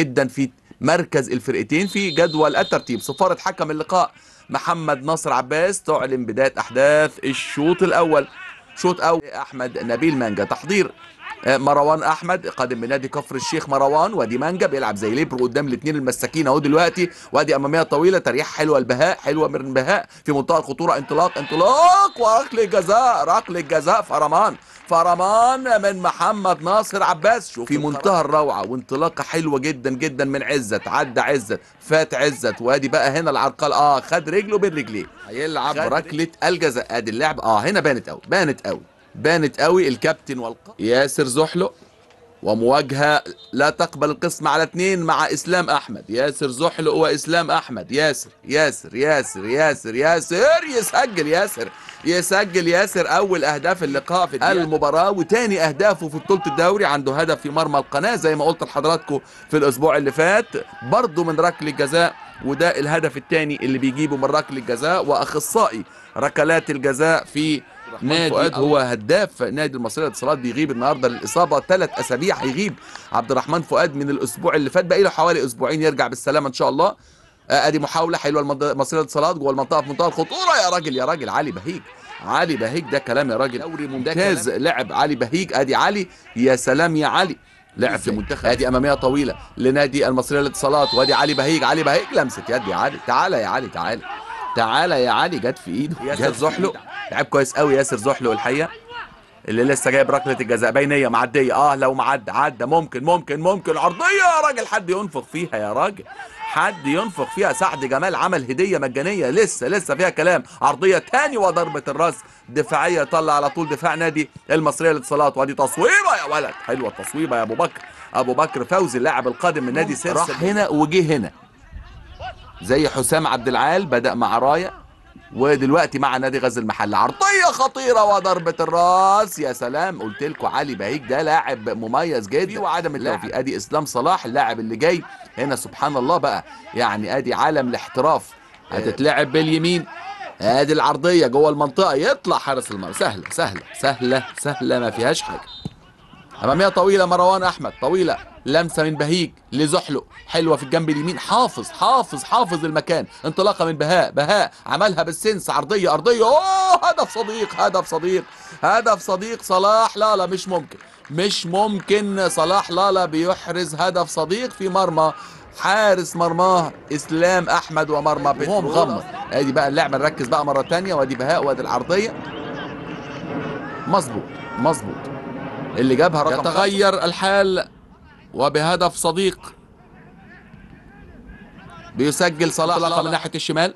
جدا في مركز الفرقتين في جدول الترتيب. صفارة حكم اللقاء. محمد ناصر عباس تعلن بداية أحداث الشوط الأول. شوط أول أحمد نبيل مانجا. تحضير آه، مروان أحمد قادم من نادي كفر الشيخ مروان وادي مانجا بيلعب زي ليبرو قدام الاثنين المساكين أهو دلوقتي. وادي أمامية طويلة تريح حلوة البهاء حلوة من بهاء في منتهى الخطورة انطلاق انطلاق وركله جزاء ركله جزاء فرمان. فرمان من محمد ناصر عباس. شوف في منتهى الروعة وانطلاقة حلوة جدا جدا من عزت عدى عزت فات عزت. وادي بقى هنا العرقال. آه خد رجله بين رجليه هيلعب ركله الجزاء. ادي اللعب. آه هنا بانت قوي بانت قوي بانت قوي الكابتن والق ياسر زحلق ومواجهة لا تقبل القسم على اثنين مع إسلام أحمد. ياسر زحلق وإسلام أحمد. ياسر ياسر ياسر ياسر ياسر يسجل ياسر يسجل ياسر أول أهداف اللقاء في المباراة وتاني أهدافه في بطولة الدوري. عنده هدف في مرمى القناة زي ما قلت لحضراتكم في الأسبوع اللي فات. برضه من ركلة جزاء وده الهدف الثاني اللي بيجيبه من ركلة الجزاء. وأخصائي ركلات الجزاء في نادي فؤاد. هو هداف نادي المصرية للاتصالات بيغيب النهارده للإصابة ثلاث أسابيع هيغيب عبد الرحمن فؤاد من الأسبوع اللي فات باقي له حوالي أسبوعين يرجع بالسلامة إن شاء الله. آه، أدي محاولة حلوة المصرية للاتصالات جوه المنطقة في منتهى الخطورة. يا راجل يا راجل علي بهيج علي بهيج ده كلام يا راجل. دوري ممتاز لعب علي بهيج. أدي علي يا سلام يا علي. لعب في منتخب. أدي أمامية طويلة لنادي المصرية للاتصالات. وأدي علي بهيج علي بهيج لمسه يد يا علي. تعالى يا علي تعالى تعالى يا علي. جت في إيده ياسر زحلق. لعب كويس قوي ياسر زحلق الحقيقة. اللي لسه جايب ركلة الجزاء. بينيه معدية. آه لو معدى عدى. ممكن ممكن ممكن. عرضية. يا راجل حد ينفخ فيها يا راجل. حد ينفخ فيها. سعد جمال عمل هدية مجانية. لسه لسه فيها كلام. عرضية تاني وضربة الراس. دفاعية طلع على طول. دفاع نادي المصرية للاتصالات. وادي تصويبة يا ولد. حلوة التصويبة يا أبو بكر. أبو بكر فوزي اللاعب القادم من نادي سيرس راح هنا وجه هنا. زي حسام عبد العال بدأ مع راية. ودلوقتي مع نادي غزل المحلة. عرضية خطيرة وضربة الراس. يا سلام قلت لكم علي بهيج ده لاعب مميز جدا. وعدم التوفيق. أدي إسلام صلاح اللاعب اللي جاي هنا سبحان الله بقى. يعني أدي عالم الاحتراف. هتتلعب باليمين. أدي العرضية جوه المنطقة. يطلع حارس المرمى. سهلة سهلة سهلة سهلة ما فيهاش حاجة. اماميه طويلة مروان أحمد. طويلة. لمسة من بهيج لزحلق حلوة في الجنب اليمين. حافظ حافظ حافظ المكان. انطلاقة من بهاء بهاء عملها بالسنس عرضية ارضيه أوه هدف صديق هدف صديق هدف صديق صلاح لا لا مش ممكن مش ممكن صلاح لالا بيحرز هدف صديق في مرمى. حارس مرماه إسلام أحمد ومرمى وهو مغمض. ادي بقى اللعبة نركز بقى مرة تانية. وادي بهاء وادي العرضية. مظبوط مظبوط. اللي جابها رقم يتغير الحال وبهدف صديق بيسجل صلاح من ناحية الشمال.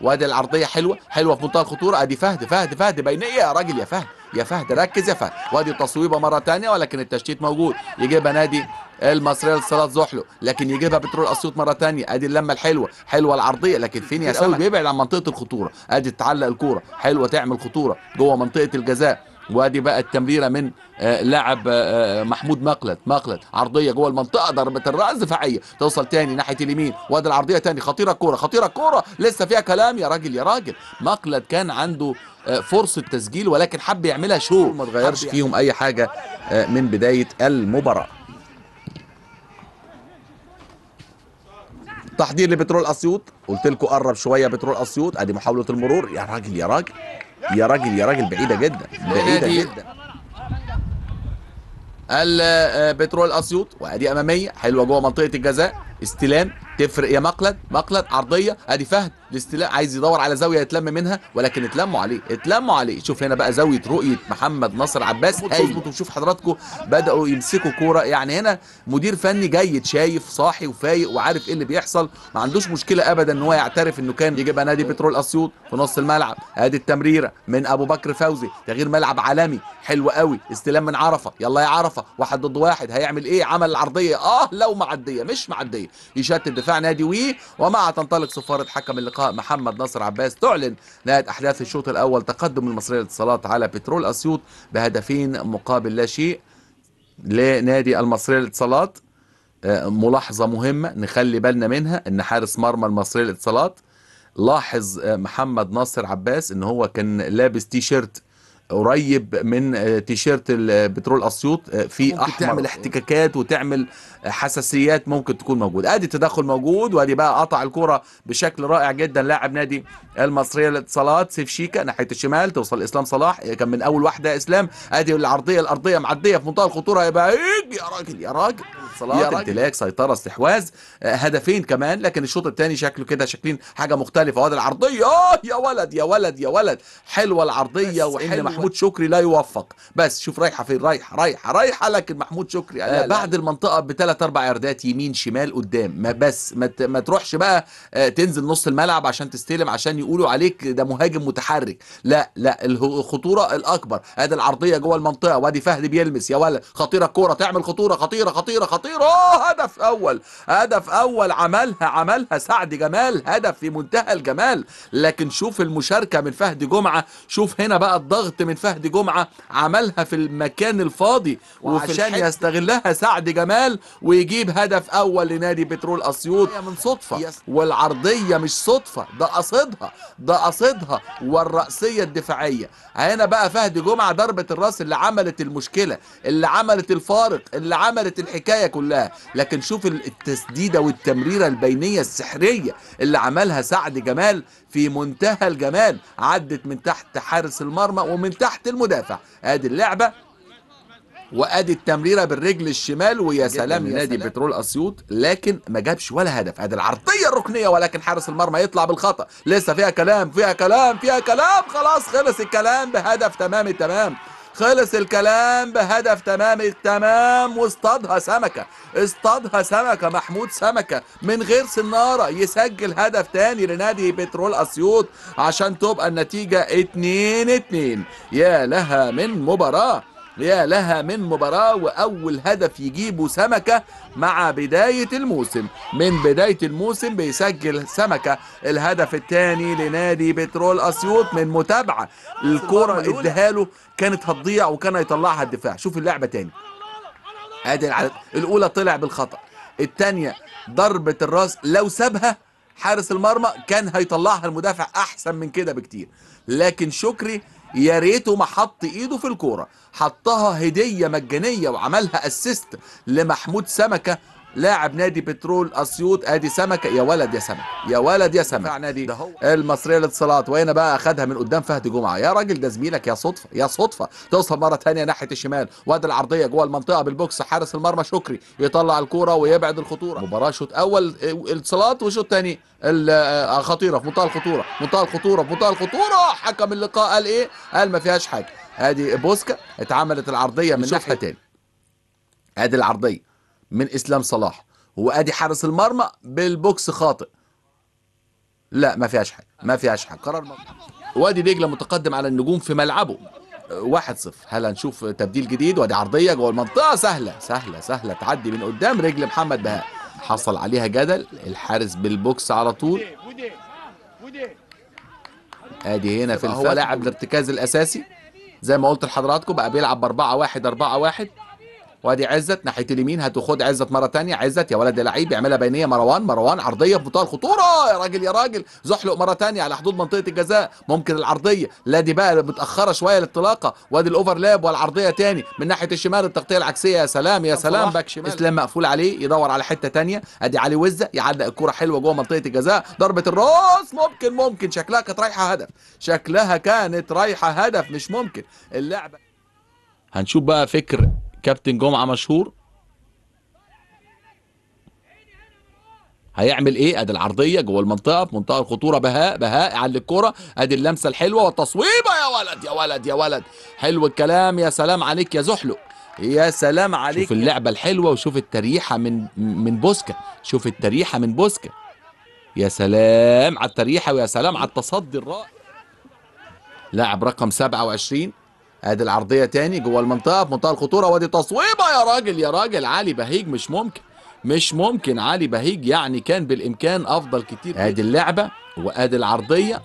وادي العرضية حلوة حلوة في منتهى الخطوره أدي فهد فهد فهد بينية. يا راجل يا فهد يا فهد ركز يا فهد. وادي تصويبه مرة ثانية ولكن التشتيت موجود. يجيبها نادي المصرية للصلاه زحله لكن يجيبها بترول أسيوط مرة ثانية أدي اللمة الحلوة حلوة العرضية لكن فين يا سامي بيبعد عن منطقة الخطورة. أدي تعلق الكورة حلوة تعمل خطورة جوه منطقة الجزاء. وادي بقى التمريرة من آه لاعب آه محمود مقلد مقلد عرضية جوه المنطقة ضربة الرأس دفاعية. توصل تاني ناحية اليمين. وادي العرضية تاني. خطيرة الكوره خطيرة الكوره لسه فيها كلام. يا راجل يا راجل. مقلد كان عنده آه فرصة تسجيل ولكن حب يعملها. شو؟ ما تغيرش فيهم أي حاجة آه من بداية المباراة. تحضير لبترول أسيوط. قلت لكم قرب شوية بترول أسيوط. أدي محاولة المرور. يا راجل يا راجل. يا راجل يا راجل بعيدة جدا بعيدة جدا. البترول أسيوط وأدي أمامية حلوة جوه منطقة الجزاء. استلام تفرق يا مقلد مقلد عرضية. أدي فهد. الاستلام عايز يدور على زاوية يتلم منها ولكن اتلموا عليه اتلموا عليه. شوف هنا بقى زاوية رؤية محمد ناصر عباس هيظبط وشوف حضراتكم بدأوا يمسكوا كورة. يعني هنا مدير فني جيد شايف صاحي وفايق وعارف إيه اللي بيحصل. ما عندوش مشكلة ابدا إن هو يعترف إنه كان يجيبها نادي بترول أسيوط في نص الملعب. ادي التمريرة من أبو بكر فوزي تغيير ملعب عالمي حلو قوي. استلام من عرفة يلا يا عرفة واحد ضد واحد هيعمل إيه؟ عمل العرضيه آه لو معدية مش معدية. يشتت دفاع نادي وي ومع تنطلق صفاره حكم اللقاء. محمد ناصر عباس تعلن نهاية أحداث الشوط الأول تقدم المصريه للاتصالات على بترول أسيوط بهدفين مقابل لا شيء لنادي المصرية للاتصالات. ملاحظة مهمة نخلي بالنا منها إن حارس مرمى المصرية للاتصالات لاحظ محمد ناصر عباس إن هو كان لابس تيشيرت قريب من آه، تيشيرت البترول أسيوط آه، في ممكن أحمر تعمل احتكاكات وتعمل حساسيات ممكن تكون موجودة. أدي تدخل موجود وأدي بقى قطع الكره بشكل رائع جدا. لاعب نادي المصرية للاتصالات سيف شيكا ناحية الشمال توصل إسلام صلاح كان من أول واحدة إسلام. أدي العرضية الأرضية معدية في منتهى الخطورة. يا بعيد يا راجل يا راجل. يا يا راجل. امتلاك سيطرة استحواذ آه، هدفين كمان. لكن الشوط الثاني شكله كده شاكلين حاجة مختلفة. وهذا العرضية. يا ولد يا ولد يا ولد. حلوة العرضية حلوة. محمود شكري لا يوفق. بس شوف رايحة فين؟ رايحة رايحة رايحة لكن محمود شكري آه بعد المنطقة بثلاث أربع ياردات يمين شمال قدام. ما بس ما, ت- ما تروحش بقى آه تنزل نص الملعب عشان تستلم عشان يقولوا عليك ده مهاجم متحرك. لا لا الخطورة الأكبر. أدي العرضية جوه المنطقة. وأدي فهد بيلمس. يا ولد خطيرة الكورة. تعمل خطورة خطيرة خطيرة خطيرة. أوه، هدف أول. هدف أول. عملها عملها سعد جمال. هدف في منتهى الجمال. لكن شوف المشاركة من فهد جمعة. شوف هنا بقى الضغط من فهد جمعة عملها في المكان الفاضي وعشان يستغلها سعد جمال ويجيب هدف أول لنادي بترول أسيوط. من صدفة. والعرضية مش صدفة ده قصدها ده قصدها والرأسية الدفاعية. هنا بقى فهد جمعة ضربة الرأس اللي عملت المشكلة اللي عملت الفارق اللي عملت الحكاية كلها. لكن شوف ال- التسديدة والتمريرة البينية السحرية اللي عملها سعد جمال في منتهى الجمال عدت من تحت حارس المرمى ومن تحت المدافع. أدي اللعبة وأدي التمريرة بالرجل الشمال ويا سلام لنادي سلام. بترول أسيوط لكن ما جابش ولا هدف. أدي العرضية الركنية ولكن حارس المرمى يطلع بالخطأ. لسه فيها كلام فيها كلام فيها كلام خلاص خلص الكلام بهدف تمام. التمام خلص الكلام بهدف تمام التمام. واصطادها سمكة اصطادها سمكة محمود سمكة من غير سنارة يسجل هدف تاني لنادي بترول أسيوط عشان تبقى النتيجة 2 2 يا لها من مباراة. يا لها من مباراة وأول هدف يجيبه سمكة مع بداية الموسم. من بداية الموسم بيسجل سمكة. الهدف الثاني لنادي بترول أسيوط من متابعة. الكرة اداها له كانت هتضيع وكان هيطلعها الدفاع. شوف اللعبة تاني. أدي العدد الأولى طلع بالخطأ. الثانية ضربة الراس. لو سابها حارس المرمى كان هيطلعها المدافع أحسن من كده بكتير. لكن شكري يا ريته ما حط ايده في الكورة. حطها هدية مجانية وعملها اسيست لمحمود سمكة لاعب نادي بترول أسيوط. آدي سمكة. يا ولد يا سمكة. يا ولد يا سمكة. نادي. المصرية للاتصالات. وهنا بقى اخدها من قدام فهد جمعة. يا راجل ده زميلك يا صدفة. يا صدفة. توصل مرة تانية ناحية الشمال. وادي العرضية جوه المنطقة بالبوكس. حارس المرمى شكري. يطلع الكورة ويبعد الخطورة. مباراة شوط أول. الاتصالات وشوط تاني. ال- آه، خطيرة. في منتهى الخطورة. منتهى الخطورة. في منتهى الخطورة. حكم اللقاء. قال إيه؟ قال ما فيهاش حاجة. آدي بوسكا اتعملت العرضية من ناحية تاني. آدي العرضية. من إسلام صلاح. وادي حارس المرمى بالبوكس خاطئ. لا ما فيهاش حاجة ما فيهاش حاجة. قرار وادي دجله متقدم على النجوم في ملعبه. أه، واحد صفر. هل هنشوف تبديل جديد؟ وادي عرضية جوه المنطقة. سهلة سهلة سهلة تعدي من قدام رجل محمد بهاء. حصل عليها جدل. الحارس بالبوكس على طول. آدي هنا في يبقى هو هو لاعب الارتكاز الأساسي. زي ما قلت لحضراتكم بقى بيلعب ب 4 1 4 1 وادي عزت ناحية اليمين هتاخد عزت مرة تانية. عزت يا ولد يا لعيب يعملها بينية. مروان مروان عرضية في منتهى الخطوره يا راجل يا راجل. زحلق مرة تانية على حدود منطقة الجزاء. ممكن العرضية. لا دي بقى متأخرة شوية الانطلاقه وادي ال overlap والعرضية تاني. من ناحية الشمال التغطية العكسية. يا سلام يا سلام. back شمال. إسلام مقفول عليه. يدور على حتة تانية. ادي علي وزة. يعلق الكرة حلوة جوه منطقة الجزاء. ضربة الراس. ممكن ممكن. شكلها كانت رايحة هدف. شكلها كانت رايحة هدف. مش ممكن. اللعبة. هنشوف بقى فكر كابتن جمعة مشهور. هيعمل إيه؟ أدي العرضية جوه المنطقة في منطقة الخطورة. بهاء بهاء على الكوره أدي اللمسة الحلوة والتصويبة. يا ولد يا ولد يا ولد. حلو الكلام. يا سلام عليك يا زحلق يا سلام عليك شوف اللعبة الحلوة وشوف التريحة من من بوسكا. شوف التريحة من بوسكا. يا سلام على التريحة ويا سلام على التصدي الرائع. لاعب رقم 27 ادي العرضية تاني جوه المنطقة في منطقة الخطورة. وادي تصويبة يا راجل يا راجل. علي بهيج مش ممكن مش ممكن. علي بهيج يعني كان بالإمكان أفضل كتير أدي اللعبة وأدي العرضية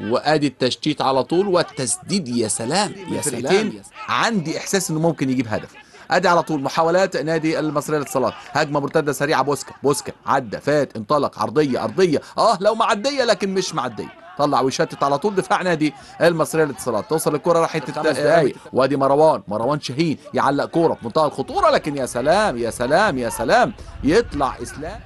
وأدي التشتيت على طول. والتسديد يا سلام يا. سلام عندي إحساس إنه ممكن يجيب هدف. أدي على طول محاولات نادي المصرية للاتصالات. هجمة مرتدة سريعة. بوسكا بوسكا عدى فات انطلق عرضية أرضية. آه لو معدية لكن مش معدية. طلع ويشتت على طول دفاع نادي المصريه للاتصالات. توصل الكرة راحت الدقايق دقايق. وادي مروان. مروان شاهين يعلق كورة في منتهى الخطورة لكن يا سلام يا سلام يا سلام يطلع إسلام.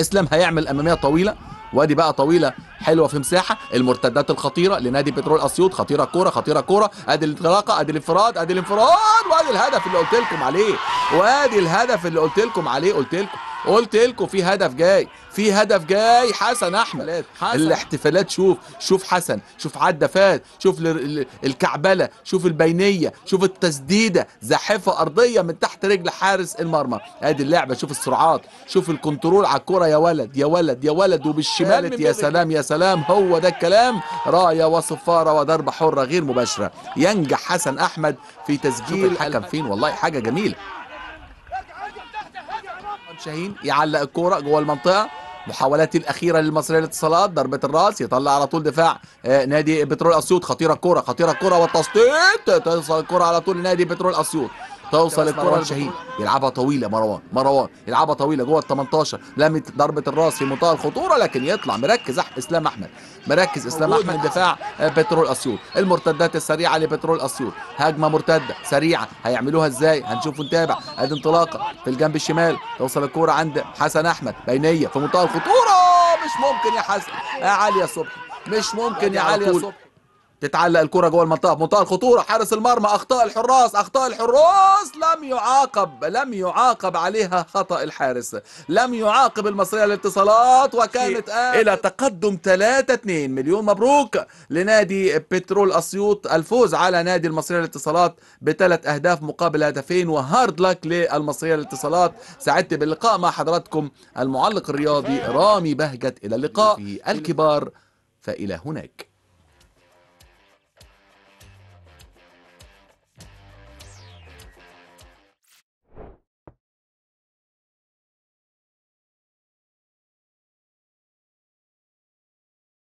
إسلام هيعمل أمامية طويلة وادي بقى طويلة حلوة في مساحة. المرتدات الخطيرة لنادي بترول أسيوط. خطيرة كورة خطيرة كورة. أدي الانطلاقة أدي الانفراد أدي الانفراد وأدي الهدف اللي قلت لكم عليه. وأدي الهدف اللي قلت لكم عليه قلت لكم. قلت لكم في هدف جاي في هدف جاي حسن أحمد. حسن. الاحتفالات شوف شوف حسن شوف عدى فات شوف ال- ال- الكعبلة شوف البينية شوف التسديدة زاحفة أرضية من تحت رجل حارس المرمى. أدي اللعبة شوف السرعات شوف الكنترول على الكرة. يا ولد يا ولد يا ولد وبالشمال يا. سلام يا سلام هو ده الكلام. راية وصفارة وضربه حرة غير مباشرة. ينجح حسن أحمد في تسجيل الحكم فين والله حاجة جميلة. شاهين يعلق الكورة جوه المنطقة. محاولات الأخيرة للمصرية للاتصالات. ضربة الراس. يطلع على طول دفاع آه، نادي بترول أسيوط. خطيرة الكورة خطيرة الكورة والتسطيط توصل الكورة على طول لنادي بترول أسيوط. توصل الكرة لشاهين يلعبها طويلة مروان. مروان يلعبها طويلة جوه ال 18 لمت ضربة الراس في منتهى الخطوره لكن يطلع. مركز إسلام أحمد. مركز إسلام أحمد دفاع آه، بترول اسيوط المرتدات السريعة لبترول اسيوط هجمة مرتدة سريعة. هيعملوها إزاي؟ هنشوف ونتابع. ادي انطلاقة في الجنب الشمال. توصل الكوره عند حسن أحمد. بينية في منتهى الخطوره مش ممكن يا حسن. يا علي يا صبحي. مش ممكن يا علي يا. صبحي. تتعلق الكرة جوه المنطقة. في منتهى الخطورة حارس المرمى أخطاء الحراس أخطاء الحراس. لم يعاقب لم يعاقب عليها خطأ الحارس. لم يعاقب المصرية للاتصالات وكانت إلى تقدم 3-2 مليون مبروك لنادي بترول أسيوط. الفوز على نادي المصرية للاتصالات بثلاث أهداف مقابل هدفين وهارد لك للمصرية للاتصالات. سعدت باللقاء مع حضراتكم المعلق الرياضي رامي بهجت. إلى اللقاء في الكبار فإلى هناك.